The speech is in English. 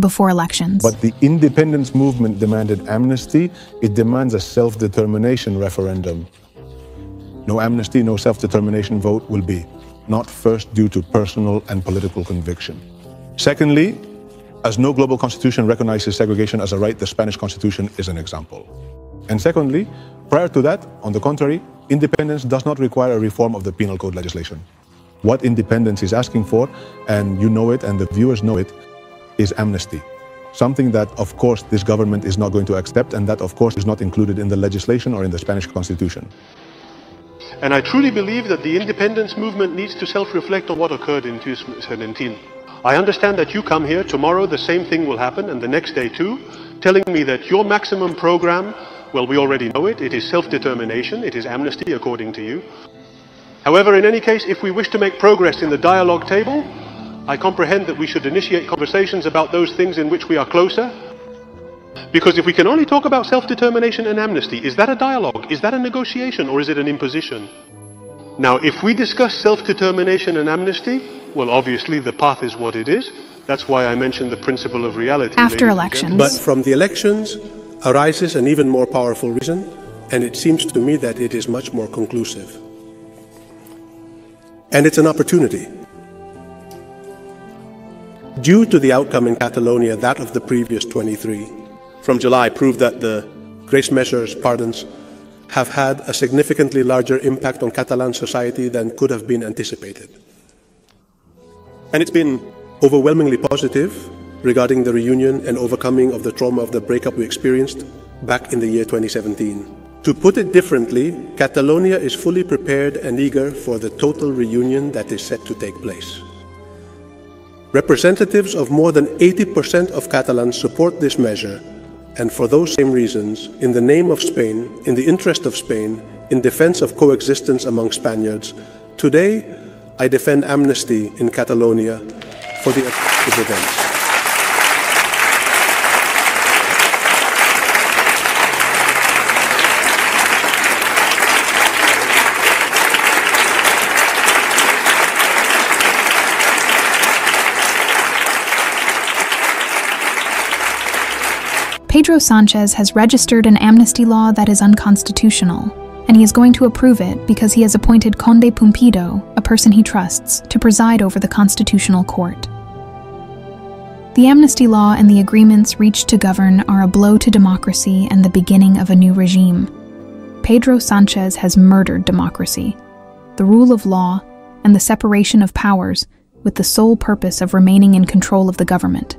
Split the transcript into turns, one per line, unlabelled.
before elections.
But the independence movement demanded amnesty. It demands a self determination referendum. No amnesty, no self determination vote will be. Not first due to personal and political conviction. Secondly, as no global constitution recognizes segregation as a right, the Spanish constitution is an example. And secondly, prior to that, on the contrary, independence does not require a reform of the penal code legislation. What independence is asking for, and you know it and the viewers know it, is amnesty. Something that, of course, this government is not going to accept, and that, of course, is not included in the legislation or in the Spanish constitution.
And I truly believe that the independence movement needs to self-reflect on what occurred in 2017. I understand that you come here, tomorrow the same thing will happen, and the next day too, telling me that your maximum program, well, we already know it, it is self-determination, it is amnesty according to you. However, in any case, if we wish to make progress in the dialogue table, I comprehend that we should initiate conversations about those things in which we are closer. Because if we can only talk about self-determination and amnesty, is that a dialogue? Is that a negotiation? Or is it an imposition? Now, if we discuss self-determination and amnesty, well, obviously the path is what it is. That's why I mentioned the principle of reality.
After elections.
But from the elections arises an even more powerful reason, and it seems to me that it is much more conclusive. And it's an opportunity. Due to the outcome in Catalonia, that of the previous 23, from July proved that the grace measures, pardons, have had a significantly larger impact on Catalan society than could have been anticipated. And it's been overwhelmingly positive regarding the reunion and overcoming of the trauma of the breakup we experienced back in the year 2017. To put it differently, Catalonia is fully prepared and eager for the total reunion that is set to take place. Representatives of more than 80% of Catalans support this measure, and for those same reasons, in the name of Spain, in the interest of Spain, in defense of coexistence among Spaniards, today I defend amnesty in Catalonia for the events.
Pedro Sanchez has registered an amnesty law that is unconstitutional, and he is going to approve it because he has appointed Conde Pumpido, a person he trusts, to preside over the Constitutional Court. The amnesty law and the agreements reached to govern are a blow to democracy and the beginning of a new regime. Pedro Sanchez has murdered democracy, the rule of law, and the separation of powers with the sole purpose of remaining in control of the government.